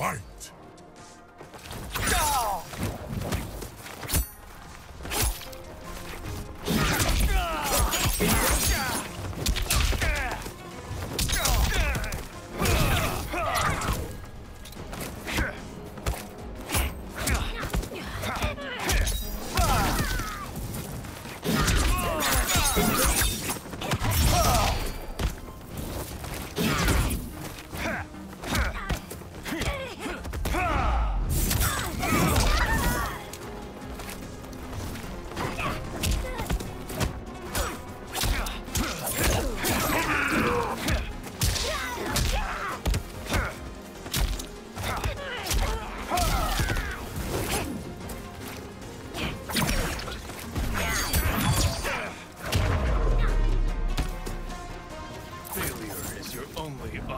Fight!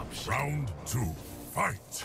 Option. Round two. Fight!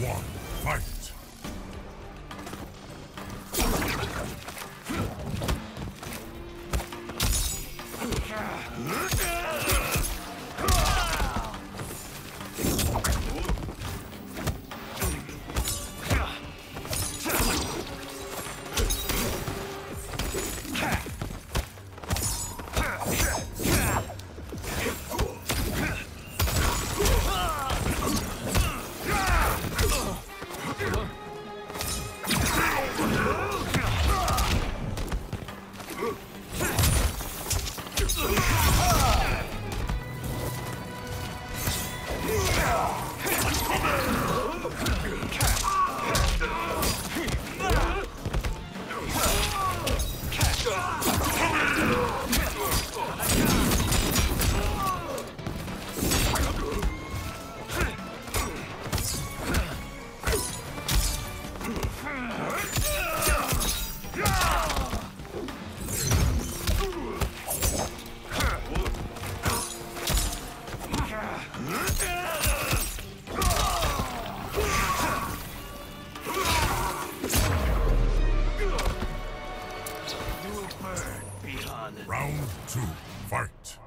One, beyond the Round two, fight!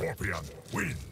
Scorpion wins.